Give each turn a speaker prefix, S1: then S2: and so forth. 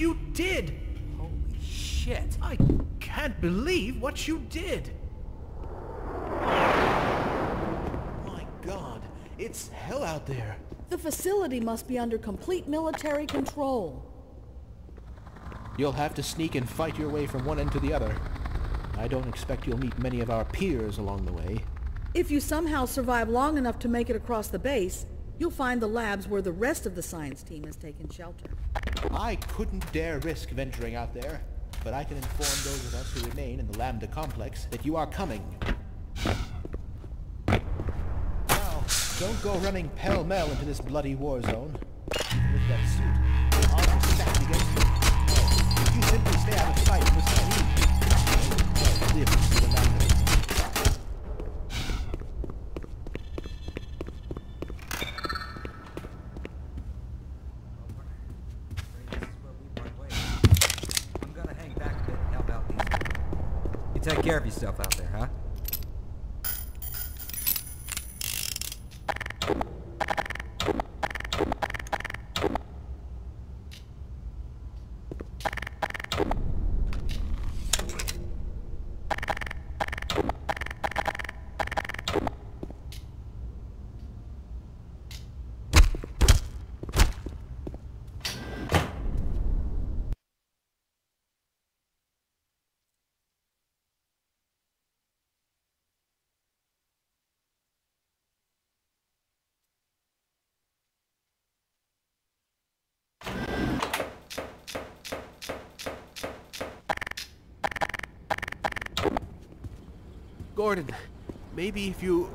S1: what you did!
S2: Holy shit.
S1: I can't believe what you did! My god, it's hell out there.
S3: The facility must be under complete military control.
S4: You'll have to sneak and fight your way from one end to the other. I don't expect you'll meet many of our peers along the way.
S3: If you somehow survive long enough to make it across the base, you'll find the labs where the rest of the science team has taken shelter.
S4: I couldn't dare risk venturing out there, but I can inform those of us who remain in the Lambda complex that you are coming. Now, don't go running pell-mell into this bloody war zone. With that suit, stacked against
S2: you. Take care of yourself out there, huh?
S1: Gordon, maybe if you